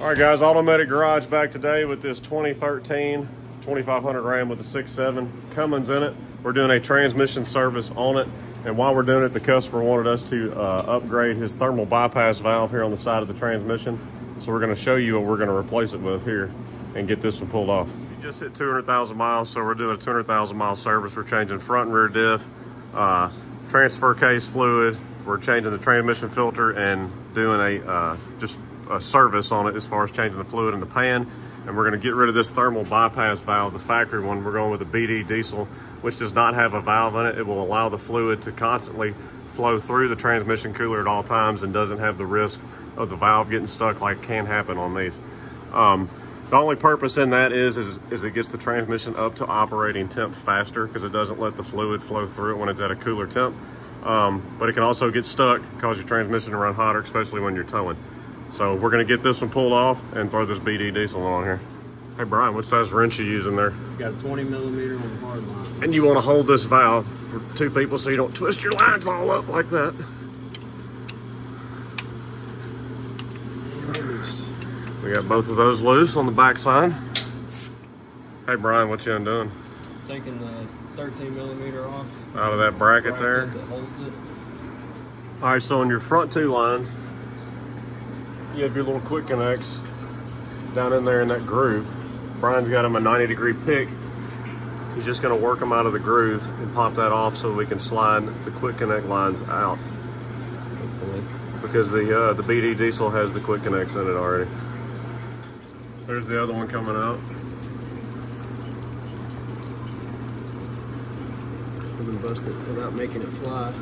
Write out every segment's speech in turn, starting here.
All right, guys, Automedic Garage back today with this 2013 2500 Ram with a 6.7 Cummins in it. We're doing a transmission service on it. And while we're doing it, the customer wanted us to uh, upgrade his thermal bypass valve here on the side of the transmission. So we're gonna show you what we're gonna replace it with here and get this one pulled off. You just hit 200,000 miles, so we're doing a 200,000 mile service. We're changing front and rear diff, uh, transfer case fluid. We're changing the transmission filter and doing a uh, just a service on it as far as changing the fluid in the pan. And we're gonna get rid of this thermal bypass valve, the factory one. We're going with a BD diesel, which does not have a valve in it. It will allow the fluid to constantly flow through the transmission cooler at all times and doesn't have the risk of the valve getting stuck like can happen on these. Um, the only purpose in that is, is, is it gets the transmission up to operating temp faster because it doesn't let the fluid flow through it when it's at a cooler temp. Um, but it can also get stuck, cause your transmission to run hotter, especially when you're towing. So we're gonna get this one pulled off and throw this BD diesel on here. Hey Brian, what size wrench you using there? You Got a 20 millimeter on the hard line. And you wanna hold this valve for two people so you don't twist your lines all up like that. We got both of those loose on the back side. Hey Brian, what you undoing? Taking the 13 millimeter off. Out of that bracket there. That holds it. All right, so on your front two lines, you have your little quick connects down in there in that groove. Brian's got him a 90 degree pick. He's just gonna work them out of the groove and pop that off so we can slide the quick connect lines out. Hopefully. Because the uh, the BD diesel has the quick connects in it already. There's the other one coming out. I've bust it without making it fly.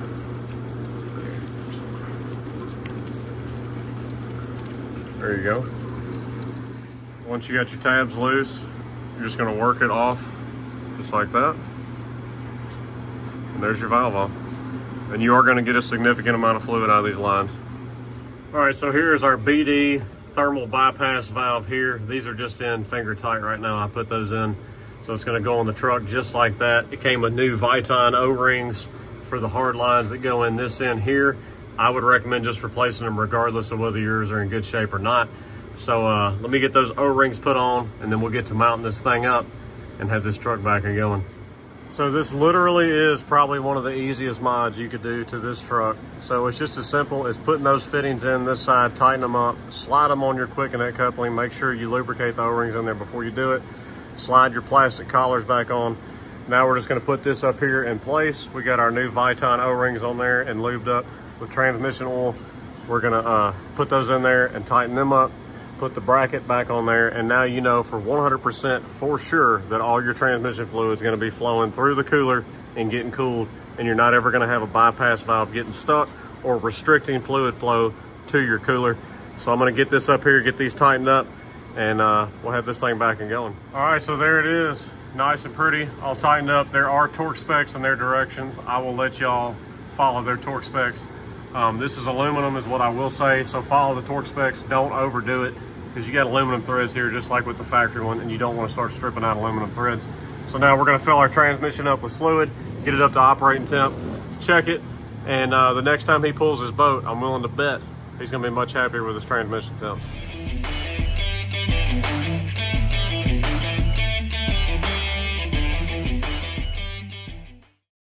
There you go. Once you got your tabs loose, you're just gonna work it off just like that. And there's your valve off. And you are gonna get a significant amount of fluid out of these lines. All right, so here's our BD thermal bypass valve here. These are just in finger tight right now. I put those in. So it's gonna go on the truck just like that. It came with new Viton O-rings for the hard lines that go in this end here. I would recommend just replacing them regardless of whether yours are in good shape or not. So uh, let me get those O-rings put on and then we'll get to mounting this thing up and have this truck back and going. So this literally is probably one of the easiest mods you could do to this truck. So it's just as simple as putting those fittings in this side, tighten them up, slide them on your quick connect coupling, make sure you lubricate the O-rings in there before you do it, slide your plastic collars back on. Now we're just gonna put this up here in place. We got our new Viton O-rings on there and lubed up with transmission oil. We're gonna uh, put those in there and tighten them up, put the bracket back on there, and now you know for 100% for sure that all your transmission fluid is gonna be flowing through the cooler and getting cooled, and you're not ever gonna have a bypass valve getting stuck or restricting fluid flow to your cooler. So I'm gonna get this up here, get these tightened up, and uh, we'll have this thing back and going. All right, so there it is. Nice and pretty, all tightened up. There are torque specs in their directions. I will let y'all follow their torque specs. Um, this is aluminum is what I will say, so follow the torque specs, don't overdo it, because you got aluminum threads here just like with the factory one, and you don't want to start stripping out aluminum threads. So now we're gonna fill our transmission up with fluid, get it up to operating temp, check it, and uh, the next time he pulls his boat, I'm willing to bet he's gonna be much happier with his transmission temps.